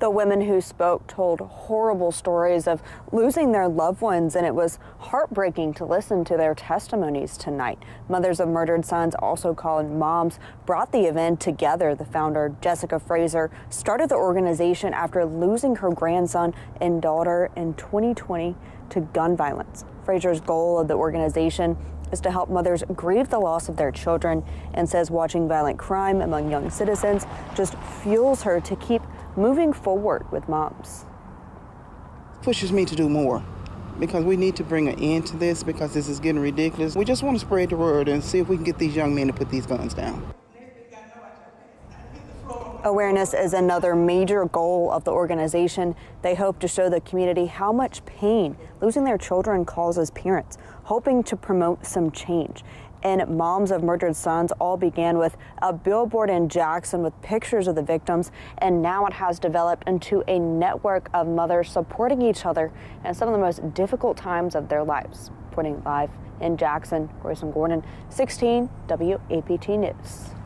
The women who spoke told horrible stories of losing their loved ones, and it was heartbreaking to listen to their testimonies tonight. Mothers of Murdered Sons, also called Moms, brought the event together. The founder, Jessica Fraser, started the organization after losing her grandson and daughter in 2020 to gun violence. Fraser's goal of the organization is to help mothers grieve the loss of their children and says watching violent crime among young citizens just fuels her to keep moving forward with moms. Pushes me to do more because we need to bring an end to this because this is getting ridiculous. We just want to spread the word and see if we can get these young men to put these guns down. Awareness is another major goal of the organization. They hope to show the community how much pain losing their children causes parents, hoping to promote some change and Moms of Murdered Sons all began with a billboard in Jackson with pictures of the victims, and now it has developed into a network of mothers supporting each other in some of the most difficult times of their lives. Reporting live in Jackson, Grayson Gordon, 16 WAPT News.